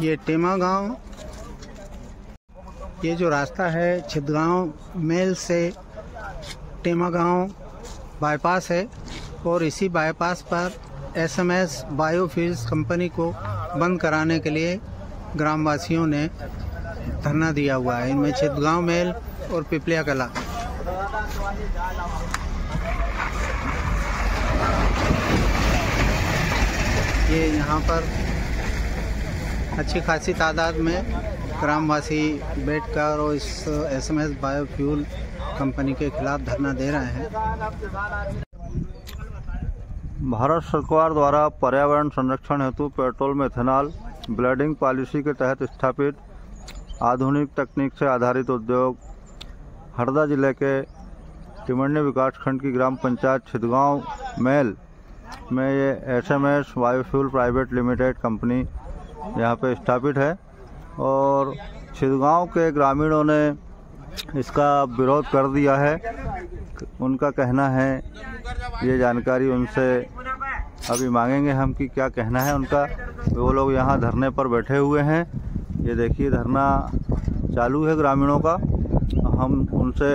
ये टेमा गाँव। ये जो रास्ता है, छिदगांव मेल से टेमा गाँव बाईपास है और इसी बाईपास पर एसएमएस बायोफ्यूल्स कंपनी को बंद कराने के लिए ग्रामवासियों ने धरना दिया हुआ है। इनमें छिदगांव मेल और पिपलिया कला। ये यहाँ पर अच्छी खासी तादाद में ग्रामवासी बैठकर और इस एसएमएस बायोफ्यूल कंपनी के खिलाफ धरना दे रहे हैं। भारत सरकार द्वारा पर्यावरण संरक्षण हेतु पेट्रोल में इथेनॉल ब्लेडिंग पॉलिसी के तहत स्थापित आधुनिक तकनीक से आधारित उद्योग, हरदा ज़िले के टिमरनी विकासखंड की ग्राम पंचायत छिदगांव मेल में ये S M S biofuel private limited company यहाँ पे स्थापित है और छिदगांव के ग्रामीणों ने इसका विरोध कर दिया है। उनका कहना है, ये जानकारी उनसे अभी मांगेंगे हम कि क्या कहना है उनका। वो लोग यहाँ धरने पर बैठे हुए हैं। ये देखिए, धरना चालू है ग्रामीणों का। हम उनसे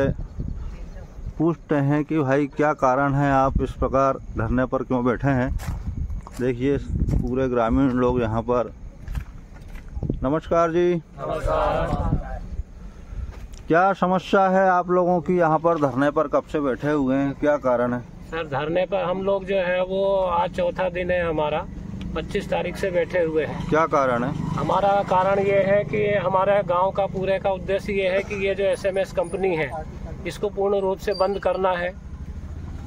पूछते हैं कि भाई, क्या कारण है आप इस प्रकार धरने पर क्यों बैठे हैं? देखिए, पूरे ग्रामीण लोग यहाँ पर नमस्कार जी। नमस्कार क्या समस्या है आप लोगों की यहाँ पर धरने पर? कब से बैठे हुए हैं? क्या कारण है? सर धरने पर हम लोग जो है वो आज चौथा दिन है हमारा। 25 तारीख से बैठे हुए हैं। क्या कारण है? हमारा कारण ये है कि हमारे गाँव का पूरे का उद्देश्य ये है कि ये जो एसएमएस कंपनी है इसको पूर्ण रूप से बंद करना है।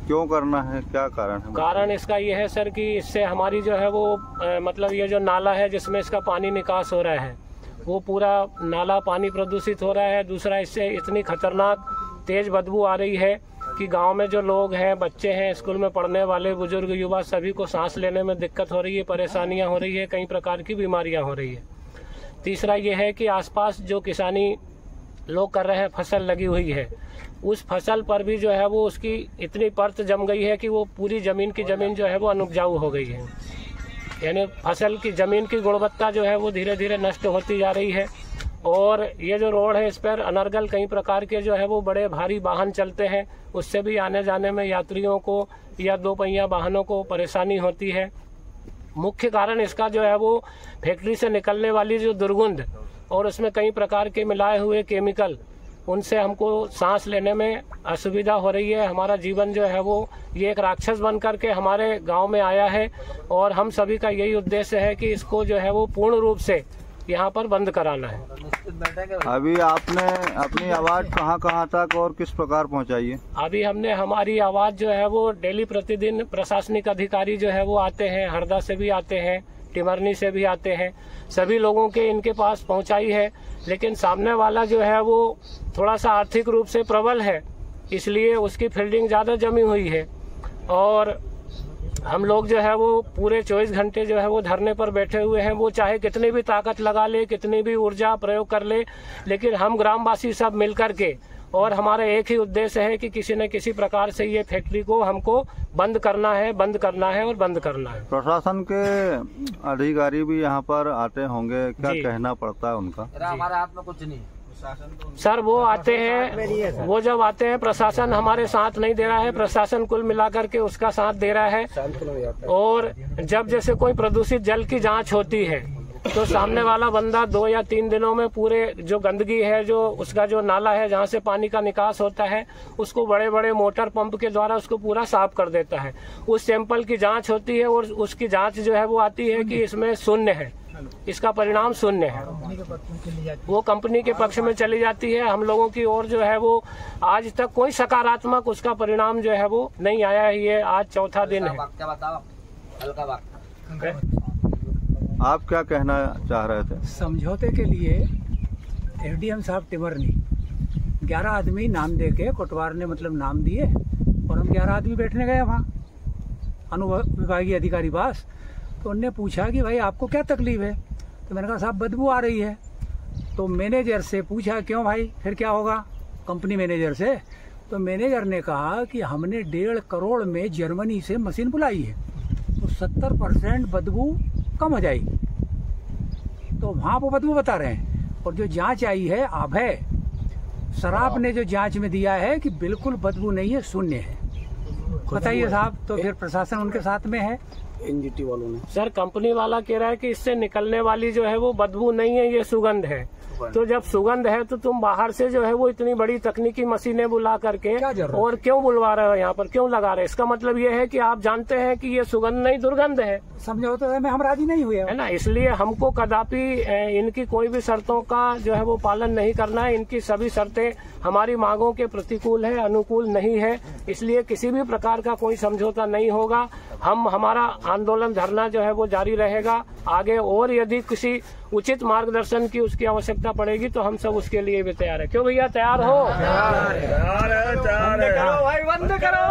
क्यों करना है? क्या कारण है? कारण इसका ये है सर कि इससे हमारी जो है वो मतलब ये जो नाला है जिसमें इसका पानी निकास हो रहा है, वो पूरा नाला पानी प्रदूषित हो रहा है। दूसरा, इससे इतनी खतरनाक तेज बदबू आ रही है कि गाँव में जो लोग हैं, बच्चे हैं, स्कूल में पढ़ने वाले, बुज़ुर्ग, युवा सभी को सांस लेने में दिक्कत हो रही है, परेशानियाँ हो रही है, कई प्रकार की बीमारियाँ हो रही है। तीसरा, ये है कि आसपास जो किसानी लोग कर रहे हैं, फ़सल लगी हुई है। उस फ़सल पर भी जो है वो उसकी इतनी परत जम गई है कि वो पूरी ज़मीन की ज़मीन जो है वो अनुपजाऊ हो गई है। यानी फ़सल की ज़मीन की गुणवत्ता जो है वो धीरे धीरे नष्ट होती जा रही है। और ये जो रोड है, इस पर अनर्गल कई प्रकार के जो है वो बड़े भारी वाहन चलते हैं। उससे भी आने जाने में यात्रियों को या दो पहिया वाहनों को परेशानी होती है। मुख्य कारण इसका जो है वो फैक्ट्री से निकलने वाली जो दुर्गंध और उसमें कई प्रकार के मिलाए हुए केमिकल उनसे हमको सांस लेने में असुविधा हो रही है। हमारा जीवन जो है वो ये एक राक्षस बन करके हमारे गाँव में आया है और हम सभी का यही उद्देश्य है कि इसको जो है वो पूर्ण रूप से यहाँ पर बंद कराना है। अभी आपने अपनी आवाज़ कहाँ कहाँ तक और किस प्रकार पहुँचाई है? अभी हमने हमारी आवाज़ जो है वो डेली प्रतिदिन प्रशासनिक अधिकारी जो है वो आते हैं हरदा से भी आते हैं। टिमरनी से भी आते हैं। सभी लोगों के इनके पास पहुंचाई है, लेकिन सामने वाला जो है वो थोड़ा सा आर्थिक रूप से प्रबल है, इसलिए उसकी फील्डिंग ज़्यादा जमी हुई है। और हम लोग जो है वो पूरे 24 घंटे जो है वो धरने पर बैठे हुए हैं, वो चाहे कितनी भी ताकत लगा ले, कितनी भी ऊर्जा प्रयोग कर ले, लेकिन हम ग्रामवासी सब मिल करके और हमारा एक ही उद्देश्य है कि किसी न किसी प्रकार से ये फैक्ट्री को हमको बंद करना है बंद करना है और बंद करना है। प्रशासन के अधिकारी भी यहाँ पर आते होंगे क्या कहना पड़ता है उनका? हमारे हाथ में कुछ नहीं। सर वो आते हैं वो जब आते हैं प्रशासन हमारे साथ नहीं दे रहा है प्रशासन कुल मिलाकर के उसका साथ दे रहा है। और जब जैसे कोई प्रदूषित जल की जाँच होती है तो सामने वाला बंदा दो या तीन दिनों में पूरे जो गंदगी है जो उसका जो नाला है जहाँ से पानी का निकास होता है उसको बड़े बड़े मोटर पंप के द्वारा उसको पूरा साफ़ कर देता है। उस सैंपल की जाँच होती है और उसकी जाँच जो है वो आती है कि इसमें शून्य है। इसका परिणाम शून्य है। वो कंपनी के पक्ष में चली जाती है। हम लोगों की ओर जो है वो आज तक कोई सकारात्मक उसका परिणाम जो है वो नहीं आया है ये आज चौथा दिन है क्या बताओ हल्का बात आप क्या कहना चाह रहे थे? समझौते के लिए एसडीएम साहब टिमरनी ग्यारह आदमी नाम दे के कोटवार ने मतलब नाम दिए और हम ग्यारह आदमी बैठने गए वहाँ। अनुविभागीय अधिकारी पास। तो उनने पूछा कि भाई, आपको क्या तकलीफ़ है? तो मैंने कहा, साहब, बदबू आ रही है। तो मैनेजर से पूछा, क्यों भाई? फिर क्या होगा? कंपनी मैनेजर से। तो मैनेजर ने कहा कि हमने डेढ़ करोड़ में जर्मनी से मशीन बुलाई है। तो सत्तर परसेंट बदबू कम हो जाएगी। तो वहाँ वो बदबू बता रहे हैं। और जो जाँच आई है है। शराब ने जो जाँच में दिया है कि बिल्कुल बदबू नहीं है शून्य है। बताइए साहब तो फिर प्रशासन उनके साथ में है? एनजीटी वालों ने। सर कंपनी वाला कह रहा है कि इससे निकलने वाली जो है वो बदबू नहीं है ये सुगंध है। तो जब सुगंध है तो तुम बाहर से जो है वो इतनी बड़ी तकनीकी मशीनें बुला करके और क्यों बुलवा रहे हो यहाँ पर? क्यों लगा रहे इसका मतलब ये है कि आप जानते हैं कि ये सुगंध नहीं दुर्गंध है। समझौते में हम राज़ी नहीं हुए है। ना? इसलिए हमको कदापि इनकी कोई भी शर्तों का जो है वो पालन नहीं करना है। इनकी सभी शर्तें हमारी मांगों के प्रतिकूल है अनुकूल नहीं है। इसलिए किसी भी प्रकार का कोई समझौता नहीं होगा। हम हमारा आंदोलन धरना जो है वो जारी रहेगा। आगे और यदि किसी उचित मार्गदर्शन की उसकी आवश्यकता पड़ेगी तो हम सब उसके लिए भी तैयार है। क्यों भैया तैयार हो? करो भाई बंद करो।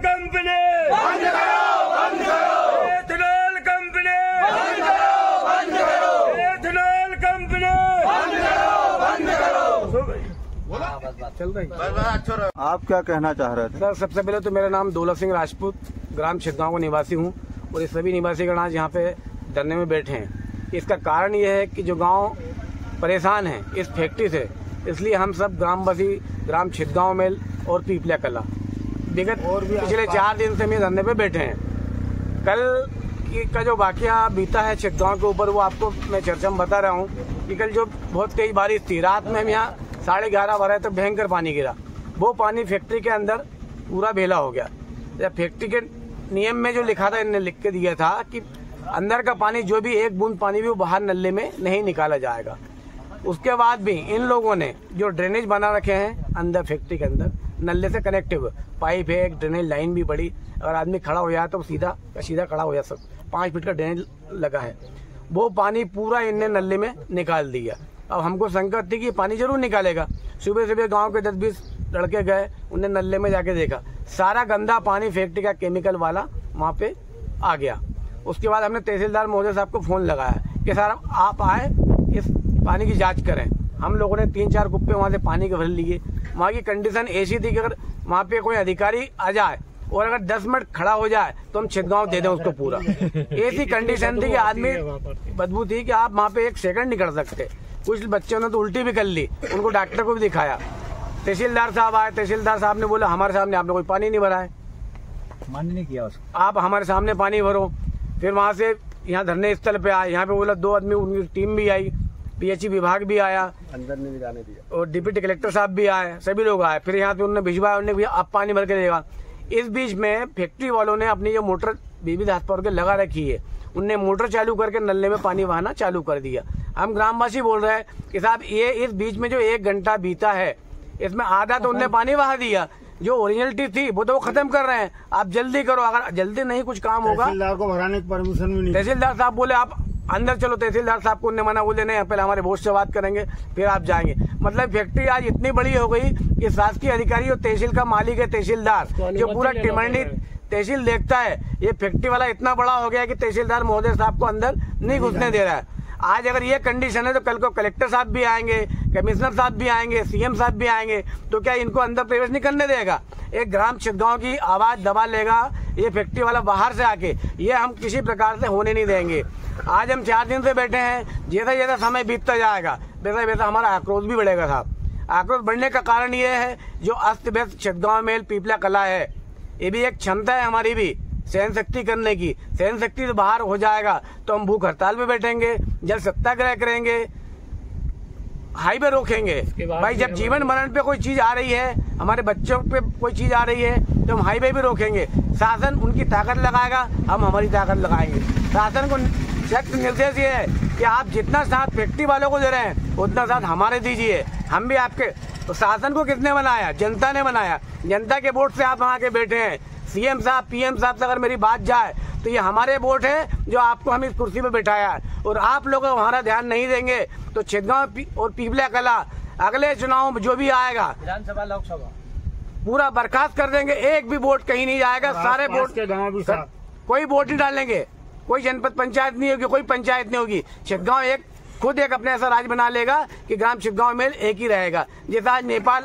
कंपनी। बंद करो बंद करो। Ethanol company. बंद करो बंद करो। Ethanol company. बंद करो बंद करो। आप क्या कहना चाह रहे थे? सर सबसे पहले तो मेरा नाम दौलत सिंह राजपूत ग्राम छिदगांव का निवासी हूँ और ये सभी निवासी गण आज यहाँ पे धरने में बैठे हैं। इसका कारण ये है कि जो गाँव परेशान है इस फैक्ट्री से इसलिए हम सब ग्रामवासी ग्राम छिदगांव मेल और पीपला कला। विगत पिछले चार दिन से हम ये धरने पे बैठे हैं। कल की का जो वाक्य बीता है छिदगांव के ऊपर वो आपको मैं चर्चा में बता रहा हूँ कि कल जो बहुत तेज बारिश थी रात में हम यहाँ साढ़े ग्यारह बारह तक भयंकर पानी गिरा। वो पानी फैक्ट्री के अंदर पूरा भेला हो गया। फैक्ट्री के नियम में जो लिखा था इनने लिख के दिया था कि अंदर का पानी जो भी एक बूंद पानी भी वो बाहर नल्ले में नहीं निकाला जाएगा। उसके बाद भी इन लोगों ने जो ड्रेनेज बना रखे हैं अंदर फैक्ट्री के अंदर, नल्ले से कनेक्टिव पाइप है, एक ड्रेनेज लाइन भी बड़ी, अगर आदमी खड़ा हो जाए तो सीधा का सीधा खड़ा हो जा सब पाँच फीट का ड्रेनेज लगा है। वो पानी पूरा इनने नल्ले में निकाल दिया। अब हमको संकट थी कि पानी ज़रूर निकालेगा। सुबह सुबह गाँव के दस बीस लड़के गए, उन्हें नल्ले में जाके देखा। सारा गंदा पानी फैक्ट्री का केमिकल वाला वहाँ पे आ गया। उसके बाद हमने तहसीलदार महोदय साहब को फ़ोन लगाया कि सर आप आए इस पानी की जाँच करें। हम लोगों ने तीन चार कुप्पे वहाँ से पानी के भर लिए। वहाँ की कंडीशन ऐसी थी कि अगर वहाँ पे कोई अधिकारी आ जाए और अगर 10 मिनट खड़ा हो जाए तो हम छिदगांव दे दें उसको पूरा। ऐसी कंडीशन थी कि आदमी बदबू थी कि आप वहाँ पे एक सेकंड नहीं कर सकते। कुछ बच्चों ने तो उल्टी भी कर ली उनको डॉक्टर को भी दिखाया। तहसीलदार साहब आए तहसीलदार साहब ने बोला हमारे सामने आपने कोई पानी नहीं भरा है। मान्य नहीं किया उसको। आप हमारे सामने पानी भरो। फिर वहाँ से यहाँ धरने स्थल पे आए। यहाँ पे बोला दो आदमी उनकी टीम भी आई पीएचई विभाग भी आया। अंदर नहीं जाने दिया। और डिप्टी कलेक्टर साहब भी आए सभी लोग आए। फिर यहाँ पे उन्होंने भिजवाया उन्होंने भैया आप पानी भर के देगा इस बीच में फैक्ट्री वालों ने अपनी जो मोटर बीबी दास पर के लगा रखी है। उनने मोटर चालू करके नल्ले में पानी बहाना चालू कर दिया। हम ग्रामवासी बोल रहे हैं कि साहब ये इस बीच में जो एक घंटा बीता है इसमें आधा तो उनने पानी बहा दिया। जो ओरिजिनलिटी थी वो तो वो खत्म कर रहे हैं। आप जल्दी करो अगर जल्दी नहीं कुछ काम होगा। तहसीलदार को भराने की परमिशन भी नहीं। तहसीलदार साहब बोले आप अंदर चलो तहसीलदार साहब को उन्हें मना बोले नहीं पहले हमारे बोस से बात करेंगे फिर आप जाएँगे। मतलब फैक्ट्री आज इतनी बड़ी हो गई कि शासकीय अधिकारी और तहसील का मालिक है तहसीलदार जो पूरा टिमंडी तहसील देखता है। ये फैक्ट्री वाला इतना बड़ा हो गया कि तहसीलदार महोदय साहब को अंदर नहीं घुसने दे रहा है। आज अगर ये कंडीशन है तो कल को कलेक्टर साहब भी आएँगे कमिश्नर साहब भी आएँगे सीएम साहब भी आएँगे तो क्या इनको अंदर प्रवेश नहीं करने देगा? एक ग्राम छिदगांव की आवाज़ दबा लेगा ये फैक्ट्री वाला बाहर से आके। ये हम किसी प्रकार से होने नहीं देंगे। आज हम चार दिन से बैठे हैं, जैसा जैसा समय बीतता जाएगा, वैसा वैसा हमारा आक्रोश भी बढ़ेगा साहब। आक्रोश बढ़ने का कारण ये है, जो अस्त व्यस्त छिदगांव मेल पीपला कला है, ये भी एक क्षमता है हमारी भी। सहन शक्ति करने की। सहन शक्ति से बाहर हो जाएगा तो हम भूख हड़ताल पे बैठेंगे जल सत्याग्रह करेंगे हाईवे रोकेंगे। भाई जब जीवन मरण पे कोई चीज़ आ रही है हमारे बच्चों पे कोई चीज़ आ रही है तो हम हाईवे भी रोकेंगे। शासन उनकी ताकत लगाएगा हम हमारी ताकत लगाएँगे। शासन को सख्त निर्देश ये है कि आप जितना साथ फैक्ट्री वालों को दे रहे हैं उतना साथ हमारे दीजिए। हम भी आपके तो शासन को किसने बनाया? जनता ने बनाया। जनता के वोट से आप वहाँ के बैठे हैं। सीएम साहब पीएम साहब से अगर मेरी बात जाए तो ये हमारे वोट है जो आपको हम इस कुर्सी पे बैठाया है। और आप लोग हमारा ध्यान नहीं देंगे तो छिदगांव और पीपला कला अगले चुनाव में जो भी आएगा विधानसभा लोकसभा। पूरा बर्खास्त कर देंगे। एक भी वोट कहीं नहीं जाएगा सारे वोट के गाँव भी सर, कोई वोट नहीं डालेंगे। कोई जनपद पंचायत नहीं होगी कोई पंचायत नहीं होगी। छिदगांव एक खुद एक अपने ऐसा राज बना लेगा कि ग्राम छिदगांव में एक ही रहेगा। जैसा आज नेपाल